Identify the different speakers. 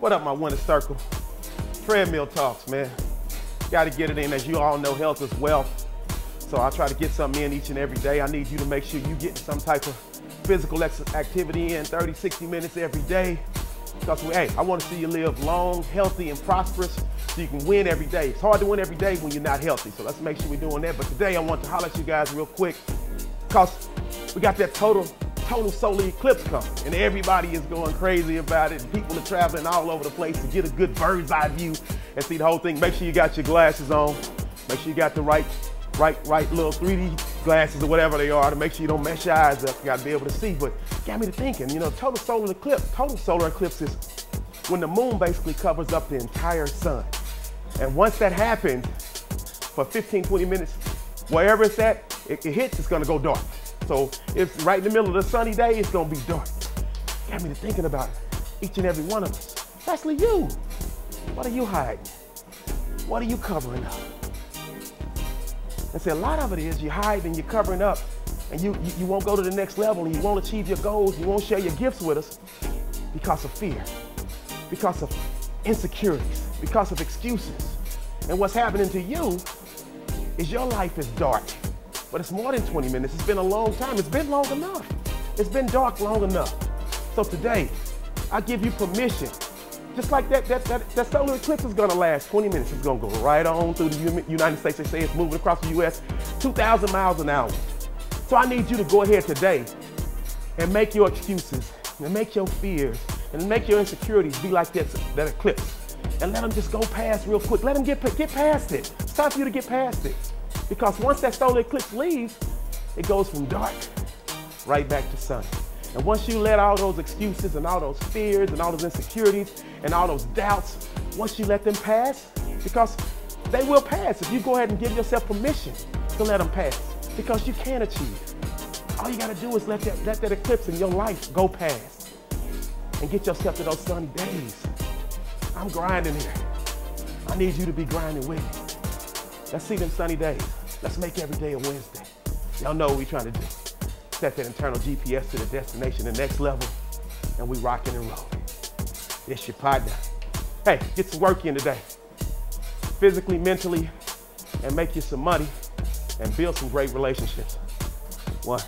Speaker 1: What up, my winner circle? Treadmill talks, man. Got to get it in. As you all know, health is wealth. So I try to get something in each and every day. I need you to make sure you get some type of physical activity in 30, 60 minutes every day. Because, hey, I want to see you live long, healthy, and prosperous so you can win every day. It's hard to win every day when you're not healthy. So let's make sure we're doing that. But today I want to holler at you guys real quick because we got that total total solar eclipse coming, and everybody is going crazy about it. People are traveling all over the place to get a good bird's eye view and see the whole thing. Make sure you got your glasses on. Make sure you got the right, right, right little 3D glasses or whatever they are to make sure you don't mess your eyes up. You got to be able to see. But got me to thinking, you know, total solar eclipse. Total solar eclipse is when the moon basically covers up the entire sun. And once that happens, for 15, 20 minutes, wherever it's at, it, it hits, it's gonna go dark. So if right in the middle of the sunny day, it's gonna be dark. Got me to thinking about each and every one of us, especially you. What are you hiding? What are you covering up? And see, a lot of it is you hide and you're covering up and you, you, you won't go to the next level and you won't achieve your goals, you won't share your gifts with us because of fear, because of insecurities, because of excuses. And what's happening to you is your life is dark. But it's more than 20 minutes. It's been a long time. It's been long enough. It's been dark long enough. So today, I give you permission. Just like that, that, that, that solar eclipse is gonna last 20 minutes. It's gonna go right on through the United States. They say it's moving across the US 2,000 miles an hour. So I need you to go ahead today and make your excuses and make your fears and make your insecurities be like that, that eclipse. And let them just go past real quick. Let them get, get past it. It's time for you to get past it. Because once that solar eclipse leaves, it goes from dark right back to sun. And once you let all those excuses and all those fears and all those insecurities and all those doubts, once you let them pass, because they will pass if you go ahead and give yourself permission to let them pass, because you can achieve. All you gotta do is let that, let that eclipse in your life go past and get yourself to those sunny days. I'm grinding here. I need you to be grinding with me. Let's see them sunny days. Let's make every day a Wednesday. Y'all know what we trying to do. Set that internal GPS to the destination, the next level, and we rocking and rolling. It's your partner. Hey, get some work in today. Physically, mentally, and make you some money and build some great relationships. One.